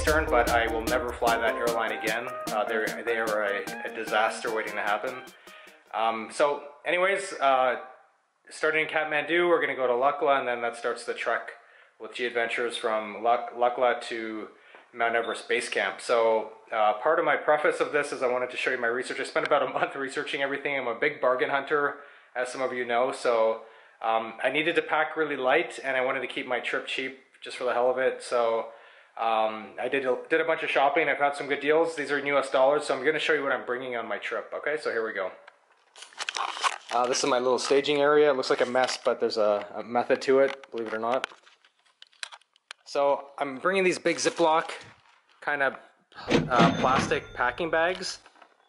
Eastern, but I will never fly that airline again. Uh, they're, they are a, a, disaster waiting to happen. Um, so, anyways, uh, starting in Kathmandu, we're going to go to Lukla, and then that starts the trek with G Adventures from Lukla to Mount Everest Base Camp. So uh, part of my preface of this is I wanted to show you my research. I spent about a month researching everything. I'm a big bargain hunter, as some of you know. So um, I needed to pack really light, and I wanted to keep my trip cheap just for the hell of it. So um, I did a, did a bunch of shopping. I found some good deals. These are U.S. dollars, so I'm going to show you what I'm bringing on my trip. Okay, so here we go. Uh, this is my little staging area. It looks like a mess, but there's a, a method to it, believe it or not. So I'm bringing these big Ziploc kind of uh, plastic packing bags.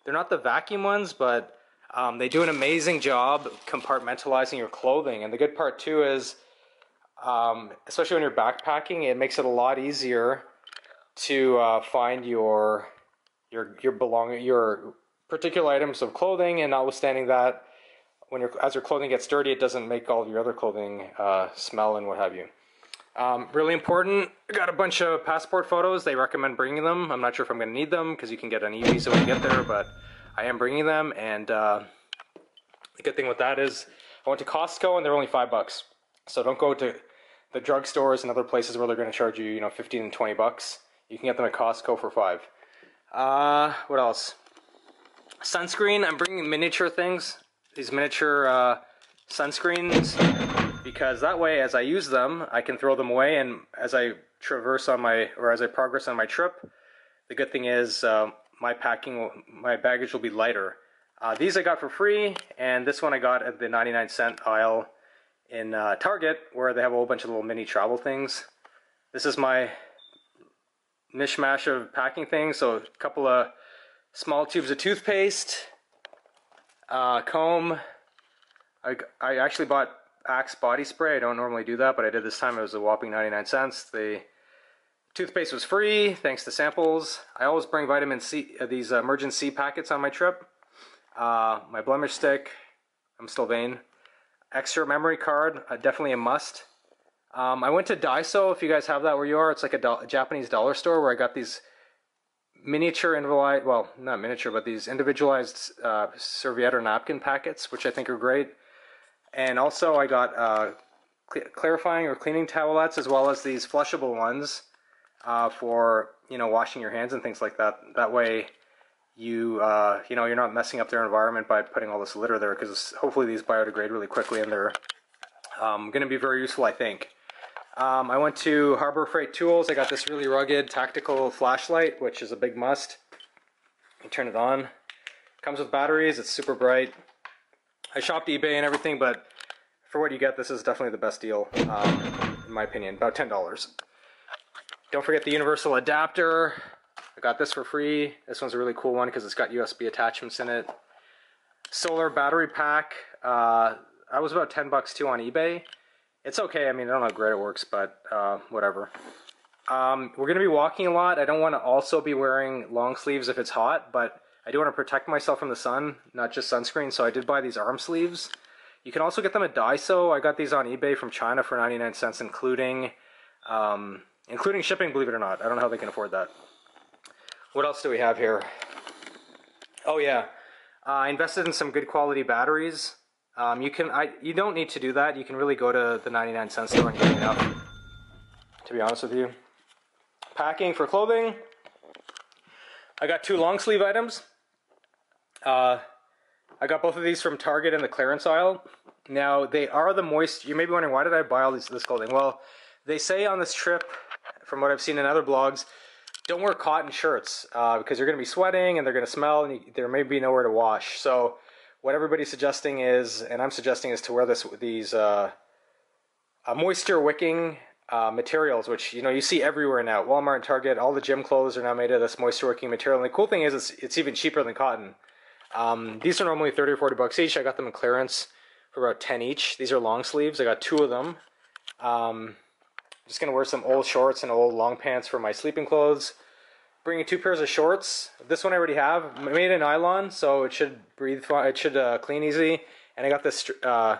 They're not the vacuum ones, but um, they do an amazing job compartmentalizing your clothing. And the good part too is, um, especially when you're backpacking, it makes it a lot easier to uh, find your your your belong your particular items of clothing. And notwithstanding that, when your as your clothing gets dirty, it doesn't make all of your other clothing uh, smell and what have you. Um, really important, I got a bunch of passport photos. They recommend bringing them. I'm not sure if I'm going to need them because you can get an e-visa when you get there, but I am bringing them. And uh, the good thing with that is I went to Costco and they're only five bucks. So don't go to the drugstores and other places where they're going to charge you, you know, 15 and 20 bucks. You can get them at Costco for five. Uh, what else? Sunscreen. I'm bringing miniature things. These miniature uh, sunscreens because that way as I use them I can throw them away and as I traverse on my or as I progress on my trip the good thing is uh, my packing will, my baggage will be lighter uh, these I got for free and this one I got at the 99 cent aisle in uh, Target where they have a whole bunch of little mini travel things this is my mishmash of packing things so a couple of small tubes of toothpaste uh, comb I, I actually bought Axe body spray. I don't normally do that, but I did this time. It was a whopping 99 cents. The toothpaste was free, thanks to samples. I always bring vitamin C, uh, these emergency C packets on my trip. Uh, my blemish stick, I'm still vain. Extra memory card, uh, definitely a must. Um, I went to Daiso, if you guys have that where you are. It's like a, do a Japanese dollar store where I got these miniature individualized, well, not miniature, but these individualized uh, serviette or napkin packets, which I think are great. And also I got uh, cl clarifying or cleaning towelettes as well as these flushable ones uh, for you know washing your hands and things like that. That way you uh, you know you're not messing up their environment by putting all this litter there because hopefully these biodegrade really quickly and they're um, going to be very useful I think. Um, I went to Harbor Freight Tools. I got this really rugged tactical flashlight, which is a big must. You turn it on. Comes with batteries. It's super bright. I shopped eBay and everything, but for what you get, this is definitely the best deal, um, in my opinion. About $10. Don't forget the universal adapter. I got this for free. This one's a really cool one because it's got USB attachments in it. Solar battery pack. Uh, that was about 10 bucks too on eBay. It's okay. I mean, I don't know how great it works, but uh, whatever. Um, we're going to be walking a lot. I don't want to also be wearing long sleeves if it's hot, but I do want to protect myself from the sun, not just sunscreen, so I did buy these arm sleeves. You can also get them at Daiso. I got these on eBay from China for 99 cents, including um, including shipping, believe it or not. I don't know how they can afford that. What else do we have here? Oh yeah, uh, I invested in some good quality batteries. Um, you can, I, you don't need to do that. You can really go to the 99 cent store and get enough. To be honest with you, packing for clothing. I got two long sleeve items. Uh, I got both of these from Target in the clearance aisle. Now, they are the moist. You may be wondering, why did I buy all these, this clothing? Well, they say on this trip, from what I've seen in other blogs, don't wear cotton shirts uh, because you're going to be sweating and they're going to smell and you, there may be nowhere to wash. So, what everybody's suggesting is, and I'm suggesting, is to wear this these uh, moisture wicking uh, materials, which you know you see everywhere now. Walmart and Target, all the gym clothes are now made of this moisture wicking material. And the cool thing is, it's, it's even cheaper than cotton. Um, these are normally 30 or 40 bucks each. I got them in clearance for about 10 each. These are long sleeves. I got two of them. Um, I'm just going to wear some old shorts and old long pants for my sleeping clothes. Bringing two pairs of shorts. This one I already have, made in nylon, so it should breathe fine. It should uh, clean easy. And I got this uh,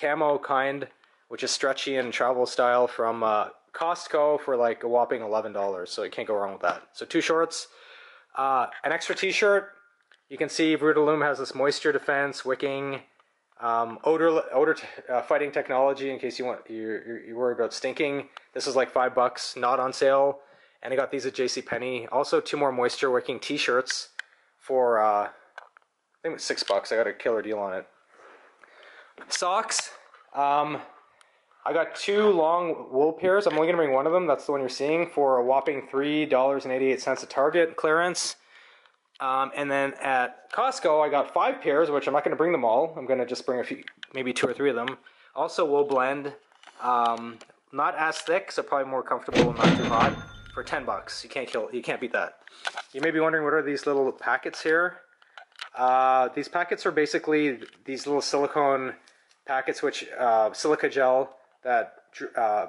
camo kind, which is stretchy and travel style from uh, Costco for like a whopping eleven dollars. So you can't go wrong with that. So two shorts, uh, an extra T-shirt. You can see Fruit of the Loom has this moisture defense, wicking, um, odor odor uh, fighting technology in case you want you're, you're worried about stinking. This is like five bucks, not on sale. And I got these at J.C. Penney. Also, two more moisture wicking T-shirts for uh, I think it's six bucks. I got a killer deal on it. Socks. Um, I got two long wool pairs. I'm only gonna bring one of them. That's the one you're seeing for a whopping three dollars and eighty-eight cents at Target clearance. Um, and then at Costco, I got five pairs, which I'm not going to bring them all. I'm going to just bring a few, maybe two or three of them. Also, wool blend, um, not as thick, so probably more comfortable and not too hot. For ten bucks, you can't kill, you can't beat that. You may be wondering what are these little packets here. Uh, these packets are basically these little silicone packets, which uh, silica gel that uh,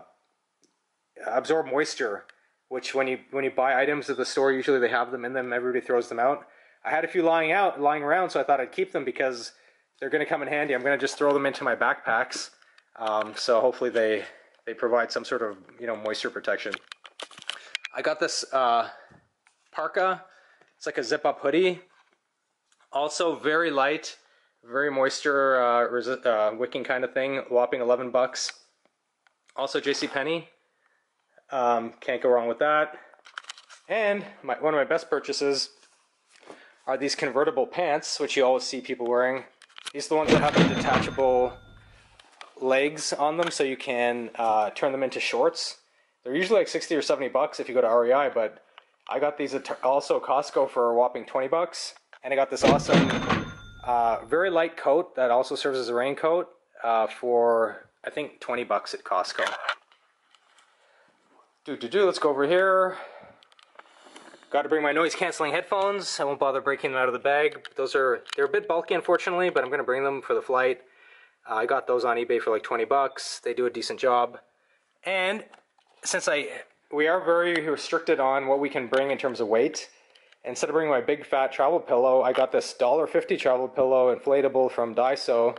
absorb moisture which when you when you buy items at the store, usually they have them in them. Everybody throws them out. I had a few lying out, lying around, so I thought I'd keep them because they're going to come in handy. I'm going to just throw them into my backpacks, um, so hopefully they they provide some sort of you know moisture protection. I got this uh, parka. It's like a zip up hoodie. Also very light, very moisture uh, uh, wicking kind of thing. Whopping 11 bucks. Also J.C. Penney. Um, can't go wrong with that. And my, one of my best purchases are these convertible pants, which you always see people wearing. These are the ones that have the detachable legs on them, so you can uh, turn them into shorts. They're usually like 60 or 70 bucks if you go to REI, but I got these at also Costco for a whopping 20 bucks. And I got this awesome, uh, very light coat that also serves as a raincoat uh, for, I think, 20 bucks at Costco. Do do do. Let's go over here. Got to bring my noise canceling headphones. I won't bother breaking them out of the bag. Those are they're a bit bulky, unfortunately, but I'm going to bring them for the flight. Uh, I got those on eBay for like 20 bucks. They do a decent job. And since I we are very restricted on what we can bring in terms of weight, instead of bringing my big fat travel pillow, I got this $1.50 travel pillow inflatable from Daiso.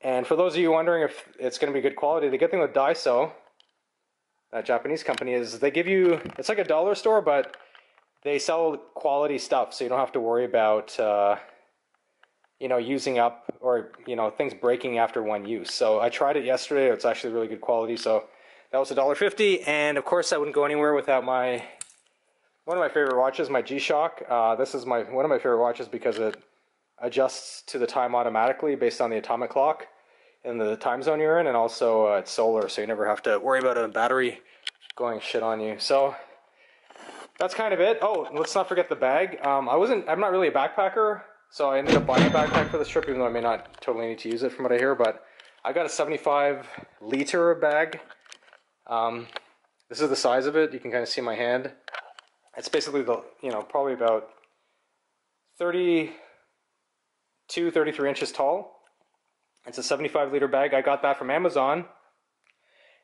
And for those of you wondering if it's going to be good quality, the good thing with Daiso that Japanese company is they give you it's like a dollar store, but they sell quality stuff, so you don't have to worry about uh, you know using up or you know things breaking after one use. So I tried it yesterday; it's actually really good quality. So that was a dollar fifty, and of course I wouldn't go anywhere without my one of my favorite watches, my G-Shock. Uh, this is my one of my favorite watches because it adjusts to the time automatically based on the atomic clock and the time zone you're in, and also uh, it's solar, so you never have to worry about a battery going shit on you. So that's kind of it. Oh, let's not forget the bag. Um, I wasn't. I'm not really a backpacker, so I ended up buying a backpack for this trip, even though I may not totally need to use it from what I hear. But I got a 75 liter bag. Um, this is the size of it. You can kind of see my hand. It's basically the you know probably about 32, 33 inches tall. It's a 75 liter bag. I got that from Amazon.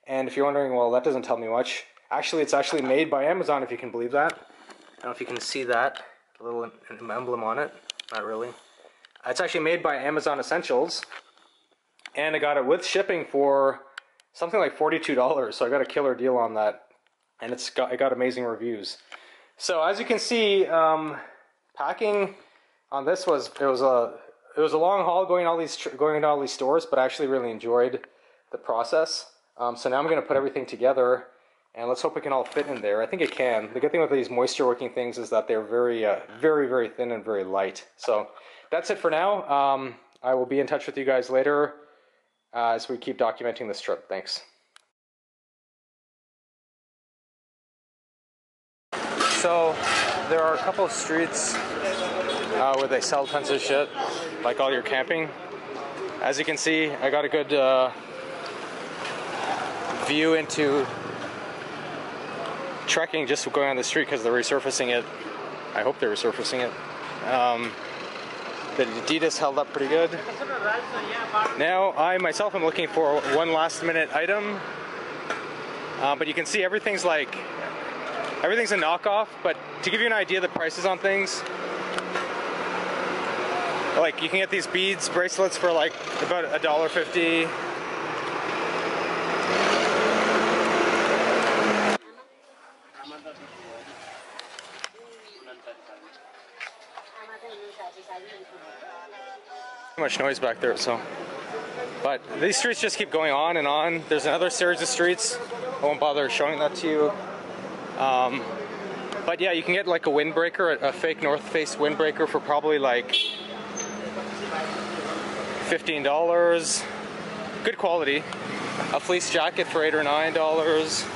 And if you're wondering, well, that doesn't tell me much. Actually, it's actually made by Amazon, if you can believe that. I don't know if you can see that, a little emblem on it. Not really. It's actually made by Amazon Essentials. And I got it with shipping for something like $42. So I got a killer deal on that. And it's got, it got amazing reviews. So as you can see, um, packing on this was, it was a it was a long haul going all these going to all these stores, but I actually really enjoyed the process. Um, so now I'm going to put everything together, and let's hope it can all fit in there. I think it can. The good thing with these moisture wicking things is that they're very, uh, very, very thin and very light. So that's it for now. Um, I will be in touch with you guys later uh, as we keep documenting this trip. Thanks. So there are a couple of streets uh, where they sell tons of shit, like all your camping. As you can see, I got a good uh, view into trekking just going on the street because they're resurfacing it. I hope they're resurfacing it. Um, the Adidas held up pretty good. Now I myself am looking for one last minute item, uh, but you can see everything's like Everything's a knockoff, but to give you an idea of the prices on things, like you can get these beads bracelets for like about a dollar fifty. Much noise back there, so. But these streets just keep going on and on. There's another series of streets. I won't bother showing that to you. Um, but yeah, you can get like a windbreaker, a fake North Face windbreaker for probably like $15. Good quality. A fleece jacket for 8 or $9.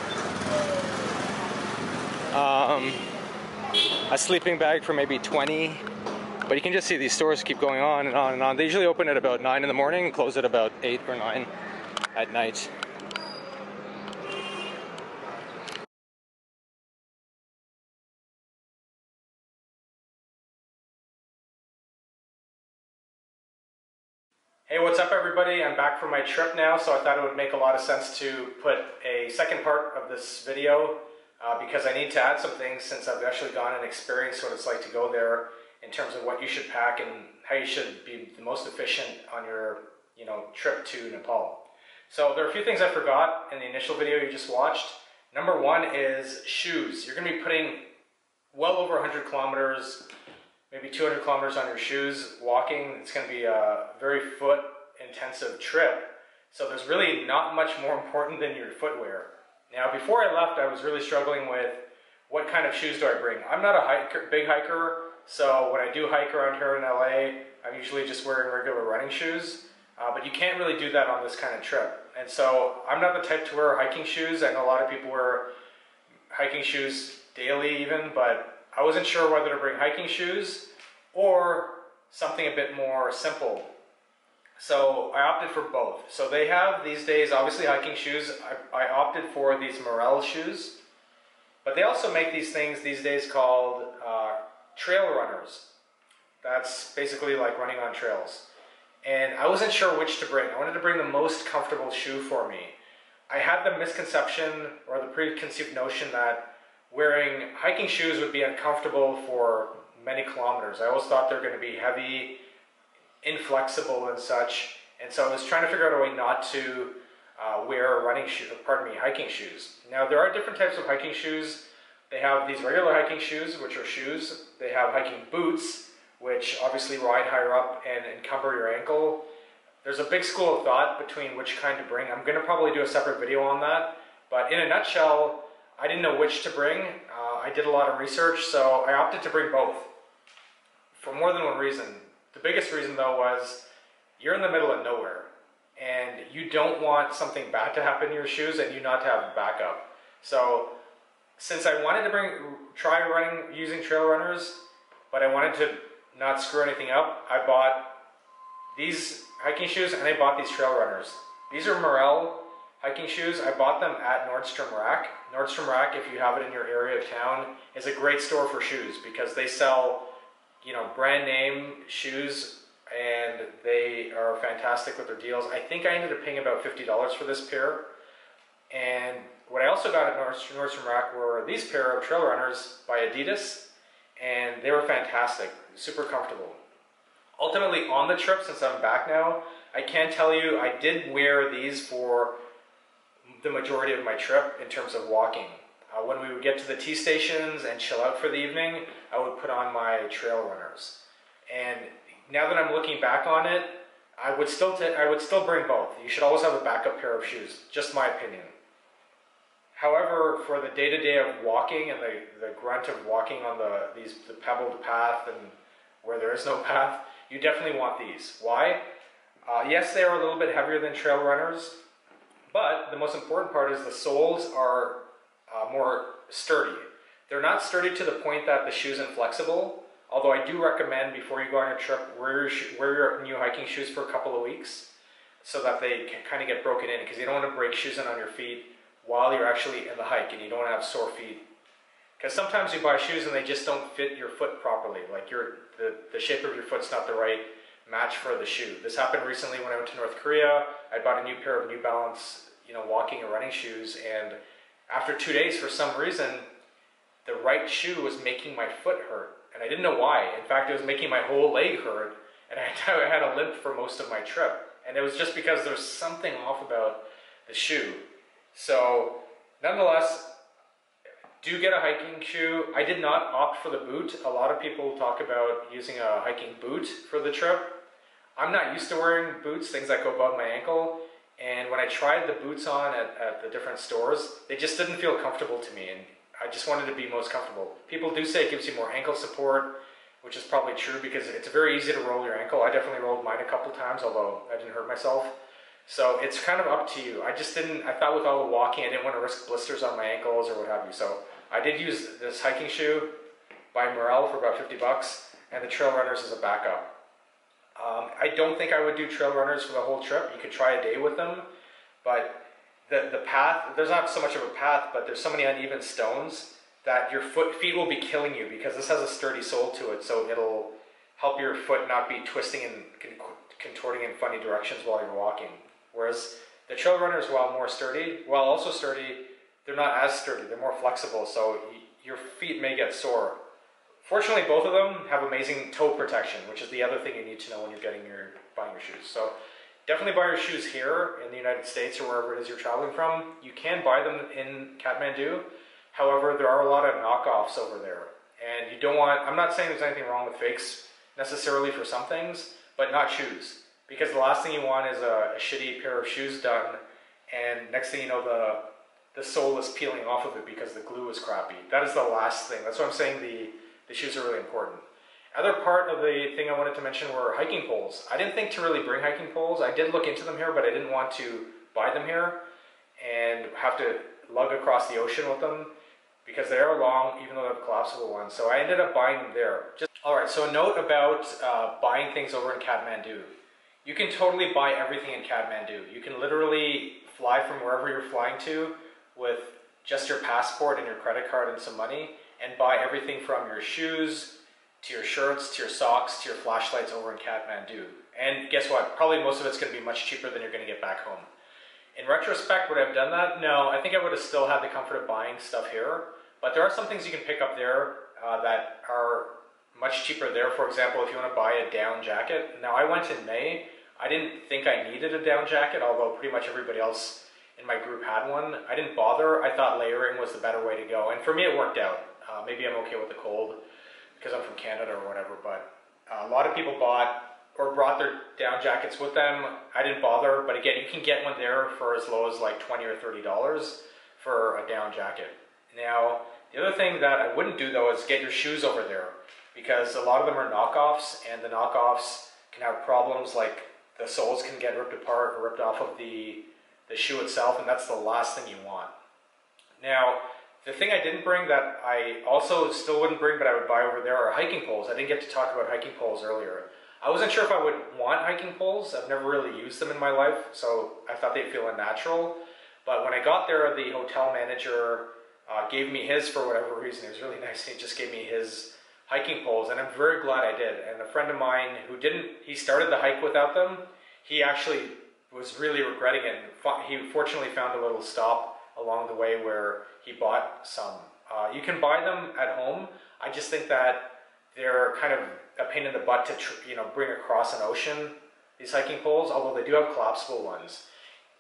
Um, a sleeping bag for maybe 20 but you can just see these stores keep going on and on and on. They usually open at about 9 in the morning and close at about 8 or 9 at night. Hey, what's up everybody? I'm back from my trip now, so I thought it would make a lot of sense to put a second part of this video uh, because I need to add some things since I've actually gone and experienced what it's like to go there in terms of what you should pack and how you should be the most efficient on your you know trip to Nepal. So there are a few things I forgot in the initial video you just watched. Number one is shoes. You're going to be putting well over 100 kilometers, maybe 200 kilometers on your shoes walking. It's going to be a very foot intensive trip. So there's really not much more important than your footwear. Now before I left I was really struggling with what kind of shoes do I bring. I'm not a hiker, big hiker so when I do hike around here in LA, I'm usually just wearing regular running shoes. Uh, but you can't really do that on this kind of trip. And so I'm not the type to wear hiking shoes. I know a lot of people wear hiking shoes daily even, but I wasn't sure whether to bring hiking shoes or something a bit more simple. So I opted for both. So they have these days, obviously hiking shoes. I, I opted for these Merrell shoes, but they also make these things these days called uh, trail runners. That's basically like running on trails. And I wasn't sure which to bring. I wanted to bring the most comfortable shoe for me. I had the misconception or the preconceived notion that wearing hiking shoes would be uncomfortable for many kilometers. I always thought they're going to be heavy, inflexible, and such. And so I was trying to figure out a way not to uh, wear running shoes, pardon me, hiking shoes. Now there are different types of hiking shoes. They have these regular hiking shoes, which are shoes. They have hiking boots, which obviously ride higher up and encumber your ankle. There's a big school of thought between which kind to bring. I'm going to probably do a separate video on that. But in a nutshell, I didn't know which to bring. Uh, I did a lot of research, so I opted to bring both. For more than one reason. The biggest reason though was you're in the middle of nowhere and you don't want something bad to happen to your shoes and you not to have a backup. So since I wanted to bring try running using trail runners, but I wanted to not screw anything up, I bought these hiking shoes and I bought these trail runners. These are Merrell hiking shoes. I bought them at Nordstrom Rack. Nordstrom Rack, if you have it in your area of town, is a great store for shoes because they sell, you know, brand name shoes and they are fantastic with their deals. I think I ended up paying about $50 for this pair. And what I also got at Nordstrom Rack were these pair of trail runners by Adidas, and they were fantastic, super comfortable. Ultimately, on the trip, since I'm back now, I can tell you I did wear these for the majority of my trip in terms of walking. Uh, when we would get to the tea stations and chill out for the evening, I would put on my trail runners. And now that I'm looking back on it, I would still I would still bring both. You should always have a backup pair of shoes. Just my opinion. However, for the day-to-day of walking and the, the grunt of walking on the these the pebbled path and where there is no path, you definitely want these. Why? Uh, yes, they are a little bit heavier than trail runners, but the most important part is the soles are uh, more sturdy. They're not sturdy to the point that the shoe's inflexible, although I do recommend before you go on your trip, wear your, wear your new hiking shoes for a couple of weeks so that they can kind of get broken in because you don't want to break shoes in on your feet while you're actually in the hike and you don't have sore feet. Because sometimes you buy shoes and they just don't fit your foot properly. Like your the, the shape of your foot's not the right match for the shoe. This happened recently when I went to North Korea. I bought a new pair of New Balance, you know, walking and running shoes, and after two days, for some reason, the right shoe was making my foot hurt, and I didn't know why. In fact, it was making my whole leg hurt, and I had a limp for most of my trip. And it was just because there was something off about the shoe. So, nonetheless, do get a hiking shoe. I did not opt for the boot. A lot of people talk about using a hiking boot for the trip. I'm not used to wearing boots, things that go above my ankle. And when I tried the boots on at, at the different stores, they just didn't feel comfortable to me. And I just wanted to be most comfortable. People do say it gives you more ankle support, which is probably true because it's very easy to roll your ankle. I definitely rolled mine a couple times, although I didn't hurt myself. So it's kind of up to you. I just didn't, I thought with all the walking, I didn't want to risk blisters on my ankles or what have you. So I did use this hiking shoe by Merrell for about 50 bucks, and the Trail Runners as a backup. Um, I don't think I would do Trail Runners for the whole trip. You could try a day with them, but the, the path, there's not so much of a path, but there's so many uneven stones that your foot feet will be killing you because this has a sturdy sole to it, so it'll help your foot not be twisting and contorting in funny directions while you're walking. Whereas the trail runners, while more sturdy, while also sturdy, they're not as sturdy. They're more flexible, so your feet may get sore. Fortunately, both of them have amazing toe protection, which is the other thing you need to know when you're getting your buying your shoes. So definitely buy your shoes here in the United States or wherever it is you're traveling from. You can buy them in Kathmandu. However, there are a lot of knockoffs over there. And you don't want, I'm not saying there's anything wrong with fakes necessarily for some things, but not shoes. Because the last thing you want is a, a shitty pair of shoes done, and next thing you know, the the sole is peeling off of it because the glue is crappy. That is the last thing. That's why I'm saying the, the shoes are really important. Other part of the thing I wanted to mention were hiking poles. I didn't think to really bring hiking poles. I did look into them here, but I didn't want to buy them here and have to lug across the ocean with them because they are long, even though they have collapsible ones. So I ended up buying them there. Just all right. So a note about uh, buying things over in Kathmandu. You can totally buy everything in Kathmandu. You can literally fly from wherever you're flying to with just your passport and your credit card and some money and buy everything from your shoes to your shirts to your socks to your flashlights over in Kathmandu. And guess what? Probably most of it's going to be much cheaper than you're going to get back home. In retrospect, would I have done that? No, I think I would have still had the comfort of buying stuff here. But there are some things you can pick up there uh, that are much cheaper there. For example, if you want to buy a down jacket. Now, I went in May. I didn't think I needed a down jacket, although pretty much everybody else in my group had one. I didn't bother. I thought layering was the better way to go. And for me, it worked out. Uh, maybe I'm okay with the cold because I'm from Canada or whatever. But uh, a lot of people bought or brought their down jackets with them. I didn't bother. But again, you can get one there for as low as like 20 or $30 for a down jacket. Now, the other thing that I wouldn't do though is get your shoes over there because a lot of them are knockoffs and the knockoffs can have problems like the soles can get ripped apart or ripped off of the the shoe itself, and that's the last thing you want. Now, the thing I didn't bring that I also still wouldn't bring, but I would buy over there are hiking poles. I didn't get to talk about hiking poles earlier. I wasn't sure if I would want hiking poles. I've never really used them in my life, so I thought they'd feel unnatural. But when I got there, the hotel manager uh, gave me his for whatever reason. It was really nice. He just gave me his hiking poles, and I'm very glad I did. And a friend of mine who didn't, he started the hike without them. He actually was really regretting it. He fortunately found a little stop along the way where he bought some. Uh, you can buy them at home. I just think that they're kind of a pain in the butt to you know bring across an ocean. These hiking poles, although they do have collapsible ones,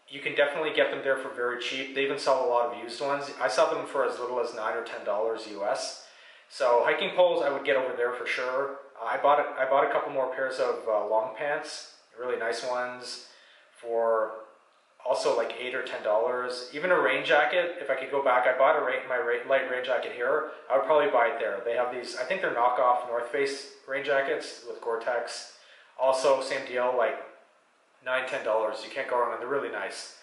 you can definitely get them there for very cheap. They even sell a lot of used ones. I saw them for as little as nine or ten dollars US. So hiking poles, I would get over there for sure. Uh, I bought a, I bought a couple more pairs of uh, long pants, really nice ones for also like eight or ten dollars. Even a rain jacket, if I could go back, I bought a rain, my rain, light rain jacket here. I would probably buy it there. They have these, I think they're knockoff North Face rain jackets with Gore-Tex. Also, same deal, like nine, ten dollars. You can't go wrong, and they're really nice.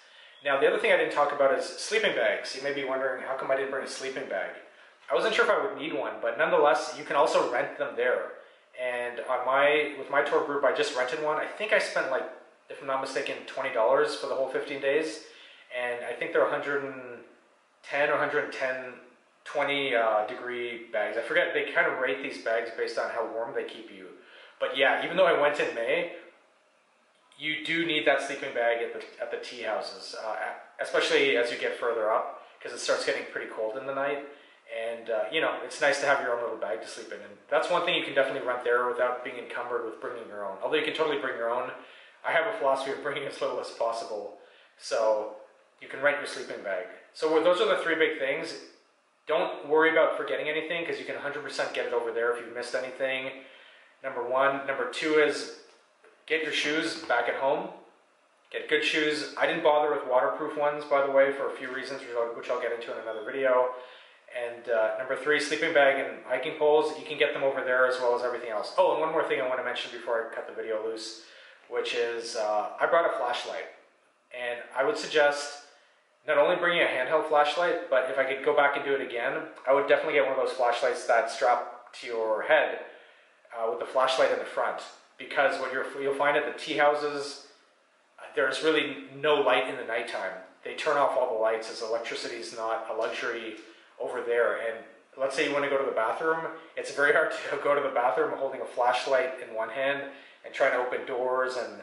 Now, the other thing I didn't talk about is sleeping bags. You may be wondering, how come I didn't bring a sleeping bag? I wasn't sure if I would need one, but nonetheless, you can also rent them there. And on my with my tour group, I just rented one. I think I spent like if I'm not mistaken, $20 for the whole 15 days. And I think they're 110 or 110 20 uh, degree bags. I forget, they kind of rate these bags based on how warm they keep you. But yeah, even though I went in May, you do need that sleeping bag at the, at the tea houses, uh, especially as you get further up, because it starts getting pretty cold in the night. And uh, you know, it's nice to have your own little bag to sleep in. And that's one thing you can definitely rent there without being encumbered with bringing your own. Although you can totally bring your own. I have a philosophy of bringing as little as possible. So you can rent your sleeping bag. So those are the three big things. Don't worry about forgetting anything because you can 100% get it over there if you missed anything. Number one. Number two is get your shoes back at home. Get good shoes. I didn't bother with waterproof ones, by the way, for a few reasons, which I'll get into in another video. And uh, number three, sleeping bag and hiking poles. You can get them over there as well as everything else. Oh, and one more thing I want to mention before I cut the video loose, which is uh, I brought a flashlight. And I would suggest not only bringing a handheld flashlight, but if I could go back and do it again, I would definitely get one of those flashlights that strap to your head uh, with the flashlight in the front. Because what you will find at the tea houses, there's really no light in the nighttime. They turn off all the lights as electricity is not a luxury over there. And let's say you want to go to the bathroom, it's very hard to go to the bathroom holding a flashlight in one hand and trying to open doors and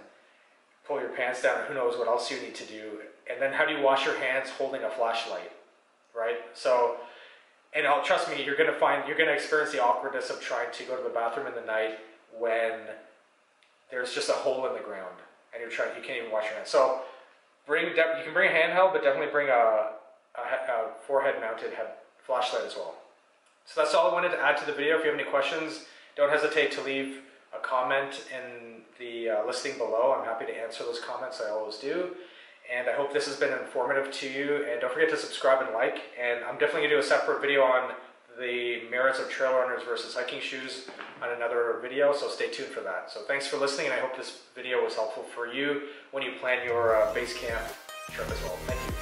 pull your pants down and who knows what else you need to do. And then how do you wash your hands holding a flashlight, right? So, and I'll, trust me, you're gonna find, you're gonna experience the awkwardness of trying to go to the bathroom in the night when there's just a hole in the ground and you're trying, you can't even wash your hands. So, bring, you can bring a handheld, but definitely bring a, a, forehead mounted head flashlight as well. So that's all I wanted to add to the video. If you have any questions, don't hesitate to leave a comment in the uh, listing below. I'm happy to answer those comments, I always do. And I hope this has been informative to you. And don't forget to subscribe and like. And I'm definitely to do a separate video on the merits of trail runners versus hiking shoes on another video, so stay tuned for that. So thanks for listening, and I hope this video was helpful for you when you plan your uh, base camp trip as well. Thank you.